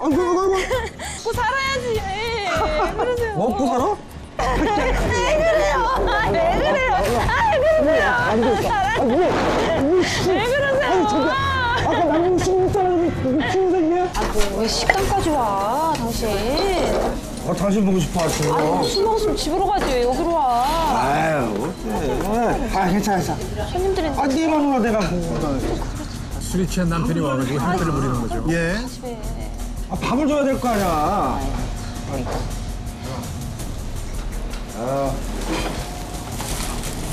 아이고, 아이고, 아이고. 먹고 살아야지. 예. 그러세요. 먹고 살아? 왜 그래요? 아, 왜 그래요? 아, 왜 그러세요? 안 되겠다. 아, 뭐야? 왜 그러세요? 아니, 저기, 아까 남는 친구 있잖아. 친구들이야? 왜 식당까지 와, 당신? 아, 당신 보고 싶어 하죠. 아니, 술 먹었으면 집으로 가지. 왜 여기로 와? 아유, 어때? 아, 괜찮아, 괜찮아. 손님들이 아, 네 마누라 내가 보고. 술이 취한 남편이 와가지고 행패를 부리는 거죠. 예? 집에. 아, 밥을 줘야 될 거 아니야. 아.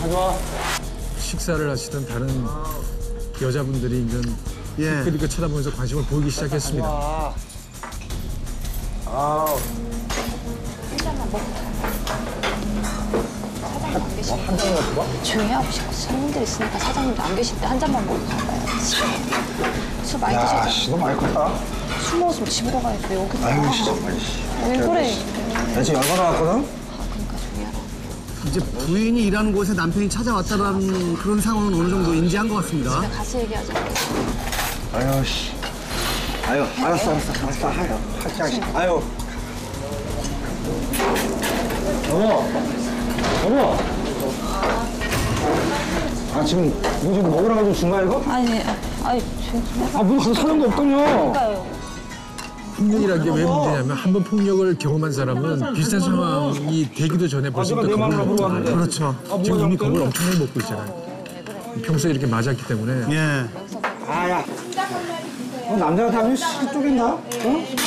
가져와. 식사를 하시던 다른 여자분들이 이제 예. 그렇게 쳐다보면서 관심을 보이기 시작했습니다. 아. 아우. 사장님 안 계실 때. 조용히 하고 싶어. 손님들 있으니까 사장님도 안 계실 때 한 잔만 먹고 가봐요. 술 많이 야, 드셔서 씨, 너 많이 컸다. 술 먹었으면 집으로 가야 돼. 여기 아유, 씨, 정말, 씨. 왜 그래? 나 지금 열받아 왔거든? 그러니까 조용히 하라. 이제 부인이 일하는 곳에 남편이 찾아왔다라는 그런 상황은 어느 정도 인지한 것 같습니다. 가서 얘기하자. 아유, 씨. 아유, 알았어, 알았어, 알았어. 아유, 하자, 씨. 아유. 여보, 여보. 아, 지금 뭐좀 먹으라고 좀준 거야, 이거? 아니, 아니, 저, 아, 뭐 가서 사는 거 없다며. 가요. 폭력이라는 게 왜 문제냐면 한 번 폭력을 경험한 사람은 비슷한 상황이 되기도 전에 벌써부터 겁을. 물어봤는데. 그렇죠. 아, 지금 뭐야, 이미? 겁을 엄청나게 먹고 있잖아요. 평소에 이렇게 맞았기 때문에 예. 아, 야. 너 남자한테 하면 씨 쪼갠다? 어?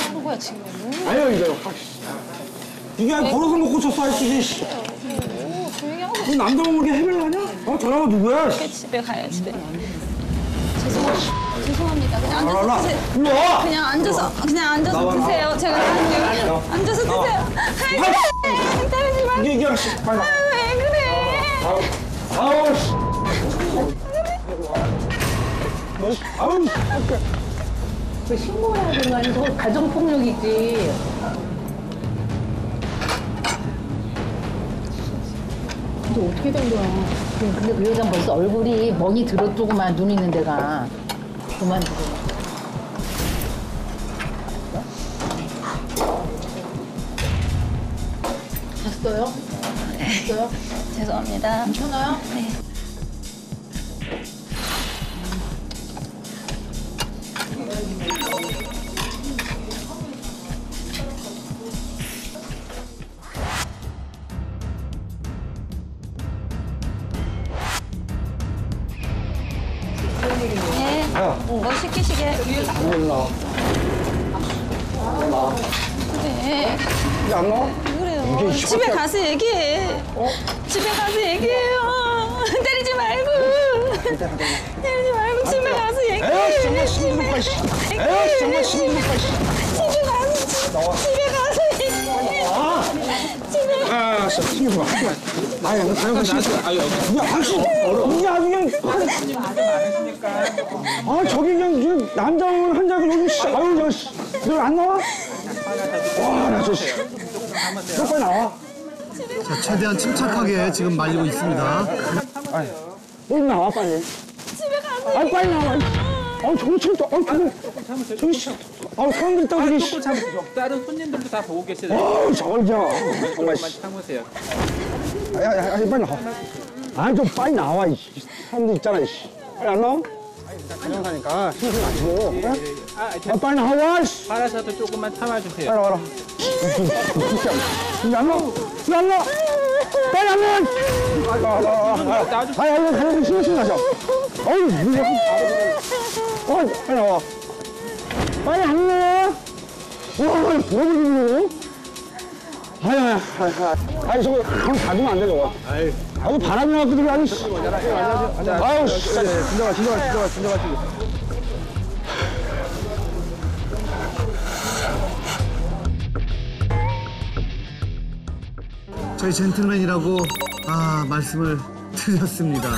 하는 거야, 지금. 아유, 이거. 아, 씨. 이게 버릇을 못 고쳤어, 아저씨. 씨. 오, 조용히 하고 너 남자 먹는 게 해결하냐? 어, 저놈은 누구야? 집에 가요, 집에. 죄송합니다. 죄송합니다. 그냥 앉아서 나와. 드세요. 일로 와. 그냥 앉아서, 그냥 앉아서 나와, 나와. 드세요. 제가 할게요. 나와. 앉아서 나와. 드세요. 왜 그래? 때리지 마. 이게, 이게, 씨. 빨리 나. 아, 왜 그래? 아우, 씨. 아우, 그 신고해야 되는 거 아니야? 저거 가정폭력이지. 근데 어떻게 된 거야? 근데 그 여자는 벌써 얼굴이 멍이 들어두고만 눈 있는 데가 그만 두고. 갔어요? 갔어요? 죄송합니다. 괜찮아요? 네. 예. 뭐 시키시게? 몰라. 그래. 이게 안 나와? 그래요. 집에 셔틀- 가서 얘기해. 집에 가서 얘기해요. 때리지 말고. 때리지 말고 집에 가서 얘기해. 에이, 정말 씨. 에이, 정말 씨. 집에 가서 집- 집에 가서 얘기해. 집에 아, 좀 하지 마. 아유, 신경 아유, 이게 아주, 이게 아주 그냥. 아, 저기 그냥, 남자는 한 자고 여기, 씨. 아유, 저, 씨. 너안 나와? 와, 나 저, 씨. 너 빨리 나와. 자, 최대한 침착하게 지금 말리고 있습니다. 빨리 나와, 빨리. 집에 가서 아, 빨리 나와. 아, 저기 좀, 아, 저기, 씨. 아, 사람들 있다고 저기, 씨. 조금 참으세요. 다른 손님들도 다 보고 계시는데 아우, 저걸 저. 정말, 씨. 참으세요. 야, 야, 야, 빨리 나와. 아, 좀 빨리 나와, 이 씨. 사람들 있잖아, 이 씨. 빨리 안 나와? 힘좀 줘. 그래? 아, 아, 빨리 나와, 씨. 알아서도 조금만 참아주세요. 빨리 와라. 진짜. 안 나와? 안 나와? 빨리 안 나와! 아, 나. 나와주세요. 아, 야, 이거 가려면 신경 쓰지 마셔. 어이, 누가. 어, 빨리 나와. 빨리 안 나와? 와, 뭐하고 아야, 아야, 아야. 아니, 저거, 한 닫으면 안 돼, 저거. 아 유, 바람이 나거든, 아니, 씨. 아유, 씨. 진정아, 진정아, 진정아, 진정아. 저희 젠틀맨이라고 아 말씀을 드렸습니다.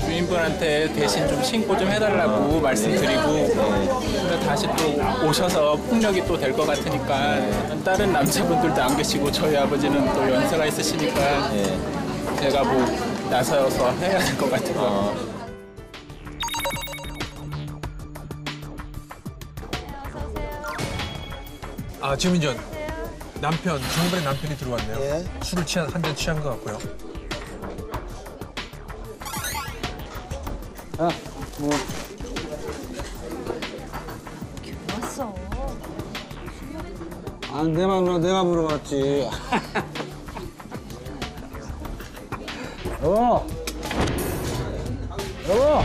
주인분한테 대신 좀 신고 좀 해달라고 말씀드리고 근데 다시 또 오셔서 폭력이 또 될 것 같으니까 다른 남자분들도 안 계시고 저희 아버지는 또 연세가 있으시니까 제가 뭐 나서서 해야 될 것 같아요. 아 지민전 남편 종업원의 남편이 들어왔네요. 예. 술을 취한 한 잔 취한 것 같고요. 왔어. 아, 내 마누라 내가 물어봤지. 여보! 여보!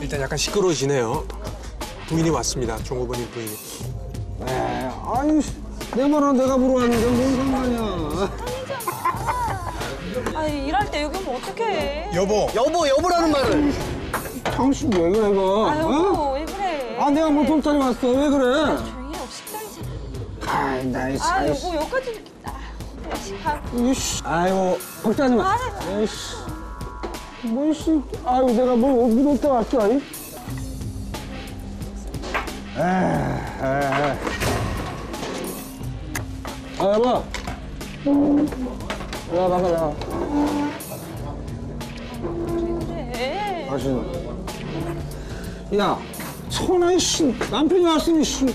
일단 약간 시끄러우시네요. 부인이 왔습니다. 종업원님 부인이. 에이, 아니, 씨, 내 마누라 내가 물어봤는데 뭔 상관이야. 아 일할 때 여기 오면 어떡해. 여보. 여보 여보라는 말을 당신 왜 그래, 이거? 아 어? 여보 왜 그래. 아, 내가 뭘 돌다리 왔어. 왜 그래? 아이, 나이 아 참. 여보 여기까지. 아. 이씨. 아이고, 걱정하지 마. 에이씨. 뭐, 씨. 아이고, 내가 뭐, 묻을 때 왔어, 아이? 에이, 에이. 아, 여보. 야, 나가, 나가. 그래. 야, 천하의 씨, 남편이 왔으니, 씨.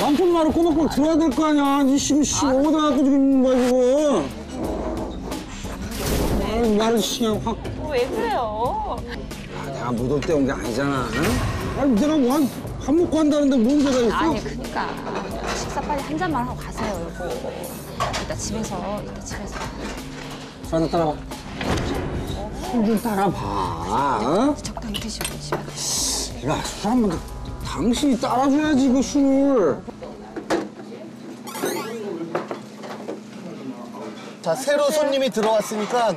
남편 말을 꼬박꼬박 들어야 될 거 아니야. 니 지금, 씨, 어디다 갖고 지금 있는 거야, 지금. 아이, 말을 씨, 그냥 확. 왜 그래요? 내가 무덤 때 온 게 아니잖아. 응? 아니, 내가 뭐, 한, 밥 먹고 한다는데 뭔 죄가 있어? 아니 그니까 식사 빨리 한 잔만 하고 가세요 여보. 이따 집에서 이따 집에서. 술 한잔 따라봐. 술좀 따라봐. 어? 적당히 드시고 집에 가세요. 야, 술한번 더. 당신이 따라줘야지, 이거 술을. 자 새로 손님이 들어왔으니까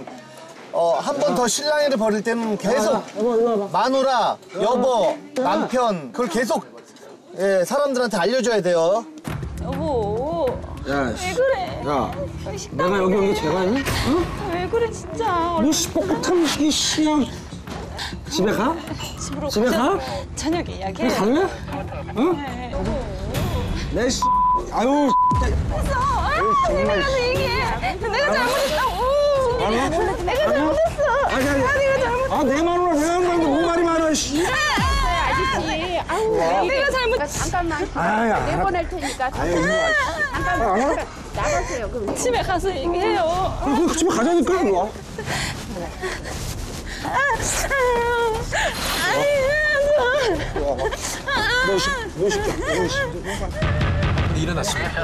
어, 한 번 더 실랑이를 벌일 때는 계속 여보, 이거 봐봐. 마누라 여보 남편 그걸 계속 예, 사람들한테 알려줘야 돼요 여보 야, 왜 씨. 그래? 야, 식당 내가 여기 온게 죄가 있니? 어? 왜 그래 진짜. 뭐, 씨, 뻣뻣한 이 씨. 야. 집에 가? 집으로 집에. 가? 저녁에 그래, 이야기해. 갈래? 어? 네, 여보. 내 씨. 아유, 됐어. 아, 내가 가서 얘기해. 내가 잘못했다고. 내가 잘못했어. 아니, 아니. 아, 내가 잘못. 아, 내 마누라 내가 한 건데 뭐 말이 많아, 씨. 아저씨. 아우, 내가 잘못. 잠깐만 아야, 알아. 내보낼 테니까 아유, 이리 와. 잠깐 나가세요. 그럼 집에 가서 얘기해요. 그럼 그 집에 가자니까, 이리 와. 너 씨, 너 씨, 너 씨. 네, 일어났습니다.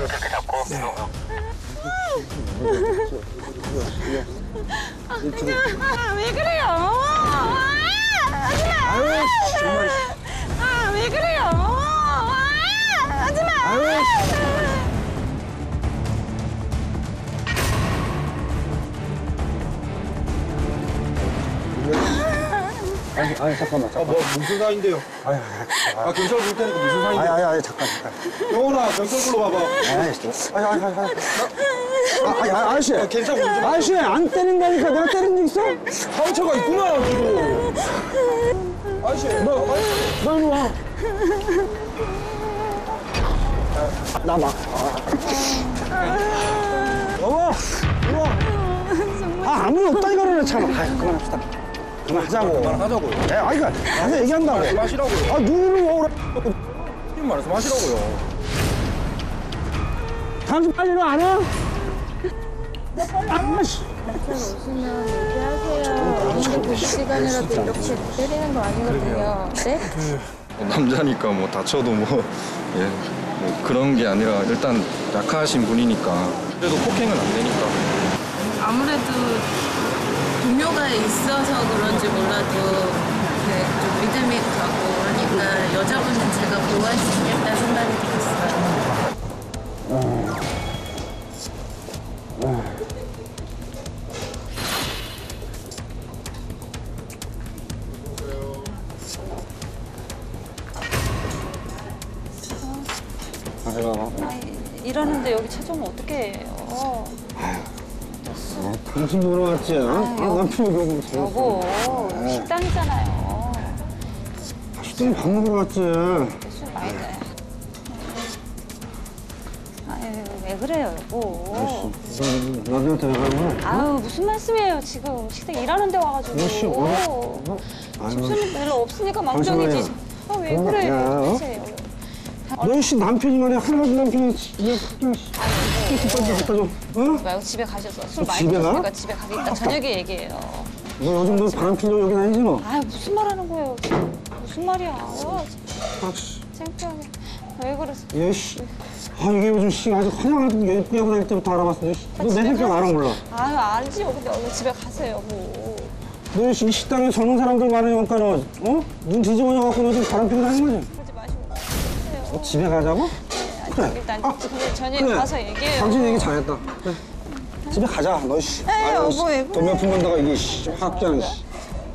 아, 왜 그래요? 아. 아유, 씨, 정말. 아, 왜 그래요? 아, 하지 마. 아유, 아니, 아니, 잠깐만, 잠깐만. 뭐 무슨 사이인데요? 아유, 아 경찰 볼 테니까 무슨 아니, 사이인데? 아니, 아니, 잠깐, 잠깐. 영원아 경찰 불러봐봐. 아니, 아니, 아니, 아니. 아, 아니, 아니, 아저씨. 괜찮아 좀 아저씨, 안 때린다니까. 내가 때린 적 있어? 상처가 있구나 지금. 아저씨 너, 너 이리 와. 나봐. 여보, 이리 와. 아, 아무도 없다니까 그러네, 참. 아, 그만합시다. 그만하자고. 그만하자고요. 에, 아, 이거, 가서 얘기한다고. 마시라고요. 아, 누구를 말해서 마시라고요. 당신 빨리 일어 안 와? 아, 씨. 그 시간이라도 이렇게 때리는 거 아니거든요. 네? 남자니까 뭐 다쳐도 뭐, 예, 뭐 그런 게 아니라 일단 약하신 분이니까 그래도 폭행은 안 되니까 아무래도 동료가 있어서 그런지 몰라도 네, 좀 믿음이 가고 하니까 여자분은 제가 보호할 수 있겠 어? 아, 남편이 그러고 잘 여보, 식당이잖아요. 식당에 밥 먹으러 왔지. 술 많이 돼. 아유, 왜 그래요, 여보? 나한테 왜 가는 거야? 아유, 무슨 말씀이에요, 지금. 식당 일하는데 와가지고. 씨, 뭐? 집사람 별로 없으니까 잠시만요. 망정이지. 아, 왜 그래? 야, 어? 도대체. 너씨 남편이 말이야 하나도 남편이 그냥 갖다 줘 갖다 줘 어? 말고 집에 가셔서 술 많이 집에 가? 드셨으니까 집에 가겠다. 저녁에 얘기해요. 너 요즘 너 바람 피려고 여기 다니지 너? 아 무슨 말 하는 거예요? 무슨 말이야? 아, 아, 씨. 창피하게. 왜 그러세요? 얘씨 아 이게 요즘 씨 아주 화장하고 예쁘게 하고 다닐 때부터 알아봤어 너내 생각 알아 몰라 아유 알지요. 근데 얼른 집에 가세요. 뭐. 너이 식당에 젊은 사람들 많으니까 너 어? 눈 뒤집어져 갖고 너 지금 바람 피고 다니는 거지? 그러지 마시고. 너 집에 가자고? 그래 일단 아, 저녁에 그래. 가서 얘기해요. 당신 얘기 잘했다 그래 집에 가자 너 씨 에이, 여보, 왜 그래? 돈몇 푼 번다가 이게 씨 확장 씨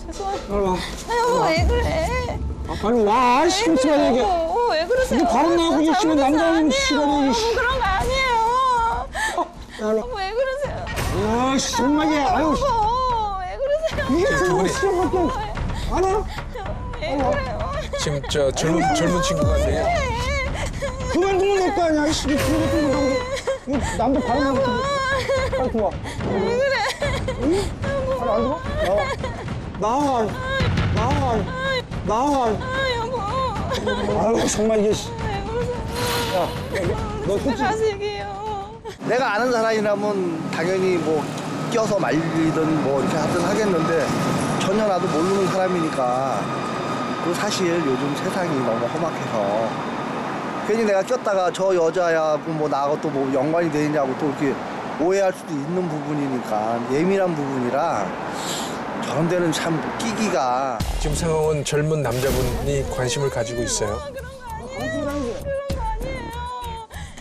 죄송해요. 빨리 와 아, 여보 왜 그래? 아, 빨리 와 씨, 왜 집에 그래? 얘기 여보, 왜 그러세요? 이거 바로 나오고 이게 씨발 남자는. 씨발이, 씨. 여보, 그런 거 아니에요. 야, 여보 왜 그러세요? 와. 야, 씨, 정말 얘 아유 씨. 여보 왜 그러세요? 이게 시험밖에 안 와? 왜 그래요? 지금 저 젊은 젊은 친구 같네요. 그만 두면 될거 아니야. 씨 이거 그거 좀 나오고. 이거 남자 바로 나오고 빨리 들어와. 왜 그래? 빨리 안 들어와? 나와. 나와. 나와. 아 여보 아유 정말 이게? 야, 너 솔직히 가서 얘기해요. 내가 아는 사람이라면 당연히 뭐 껴서 말리든 뭐 이렇게 하든 하겠는데 전혀 나도 모르는 사람이니까 그 사실 요즘 세상이 너무 험악해서 괜히 내가 꼈다가 저 여자야고 뭐 나하고 또 뭐 연관이 되느냐고 또 이렇게 오해할 수도 있는 부분이니까 예민한 부분이라 저런 데는 참 끼기가 지금 상황은 젊은 남자분이 관심을 가지고 있어요.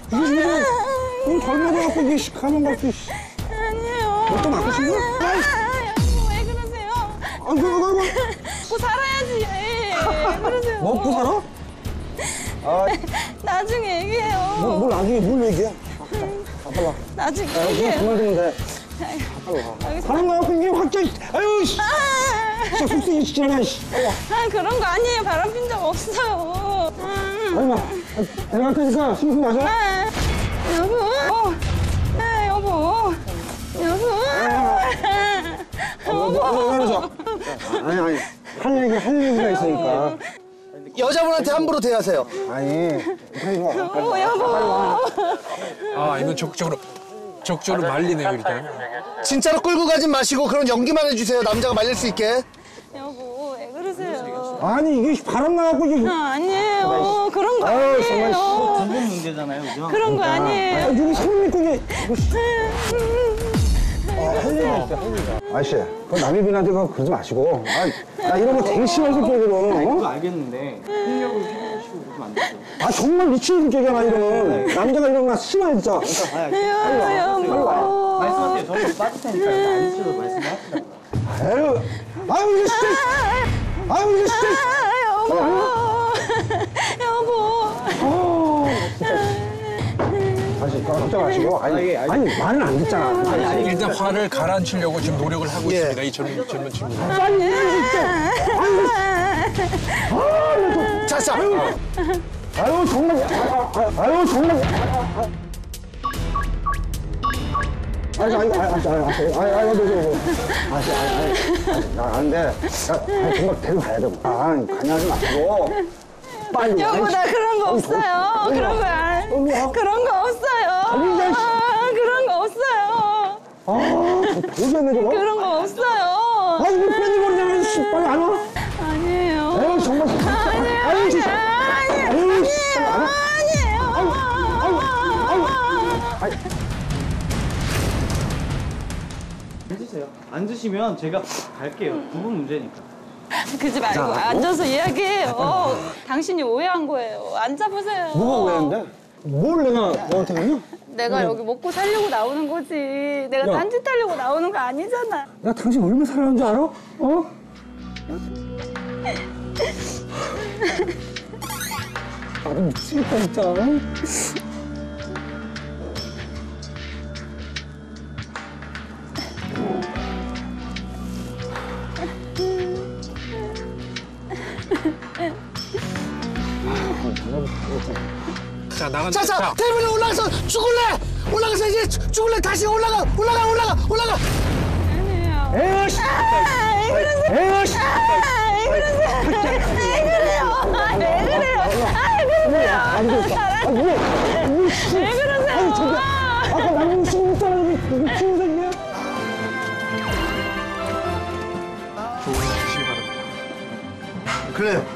이게 지금 넌 젊어져갖고 이게 씨, 가면 갈수 씨. 아니에요. 너또 맞고 싶냐? 아이, 아, 여보 왜 그러세요? 아, 그거, 그거, 그거. 먹고 살아야지. 왜 그러세요? 먹고 살아? 나중에 얘기해요. 뭐, 뭘 나중에 뭘 얘기해? 아, 와. 나중에 야, 그거 얘기해요. 그만 두면 돼. 아, 빨리 와. 사람 나갖고 이게 확정, 아유, 씨. 진짜 속쓰기 진짜, 씨. 아 그런 거 아니에요. 바람 핀 적 없어요. 음. 빨리 와. 내가 할 테니까 숨좀 마셔. 아, 여보. 아, 여보. 여보. 너, 너, 너, 왜 그러죠? 아니, 아니. 할 얘기, 할 얘기가 있으니까. 여자분한테 함부로 대하세요. 아니, 빨리 와. 여보. 아 이건 적극적으로 적극적으로 말리네요 일단. 진짜로 끌고 가진 마시고 그런 연기만 해주세요. 남자가 말릴 수 있게. 여보, 왜 그러세요? 아니, 이게 바람 나갖고 이게. 아, 아니에요. 그런 거 아유, 정말, 씨. 아니에요. 문제잖아요, 그죠? 그런 거 아, 아니에요. 여기 손 입고 이게. 할 얘기가 있어, 할 얘기가. 아저씨, 그 남의 비난한테 그거 그러지 마시고. 아, 나 이런 거 되게 심한 성격이거든. 어? 알겠는데 폭력을 휘두르시고 그러시면 안 되죠. 아, 정말 미친 성격이야, 이런. 남자가 이런 거 심해, 진짜. 여보. 말씀하세요. 저는 빠질 테니까 안 치셔도 말씀하시라고. 아유, 아유, 이거 진짜. 아유, 이거 진짜. 아, 걱정 마시고. 아니, 아니, 말은 안 듣잖아. 아니, 아니. 일단 화를 가라앉히려고 지금 노력을 하고 예. 있습니다. 이 젊은 젊은 친구가. 자, 자. 아유, 정말. 아, 아, 아유, 정말. 아, 아. 아이고, 아이고, 아이고, 아이고, 아이고, 아이고, 아이고, 아이고, 아이고, 아이고, 아, 안 돼. 야, 아니, 정말 데려가야 돼. 아, 가냐지 마시고. 빨리. 와. 여보, 나 그런 거 없어요. 그런 거 안. 그런 거 없어 요. 아니. 아, 그런 거 없어요. 아, 도저히 저거. 그런 거 없어요. 아, 이거 뺀이거리잖아, 씨. 빨리 안 와. 아니에요. 아유, 정말. 아니에요. 아유, 진짜. 아니에요. 아유, 씨. 안 와. 아니에요. 앉으세요. 앉으시면 제가 갈게요. 두분 문제니까. 그지 말고 앉아서 이야기해요. 당신이 오해한 거예요. 앉아보세요. 뭐가 오해인데? 뭘 내가 너한테 했냐? 내가 여기 먹고 살려고 나오는 거지. 내가 야. 딴짓 하려고 나오는 거 아니잖아. 나 당신 얼마나 사랑하는 줄 알아? 어? 나도 미치겠다 진짜. 자 나간다. 자, 자, 테이블에 올라가서 죽을래! 올라가서 이제 죽을래! 다시 올라가! 올라가! 올라가! 올라가! 에이씨! 아, 에이씨! 아이 그러세요? 아이 그래요? 아이 왜 그래요? 아이 그러세요? 안 되겠다. 아, 뭐야? 아, 아, 뭐, 뭐, 뭐, 씨. 왜 그러세요? 아니, 저기, 아까 남는 친구 사람이 미친 새끼야? 도움을 주시기 바랍니다. 그래요.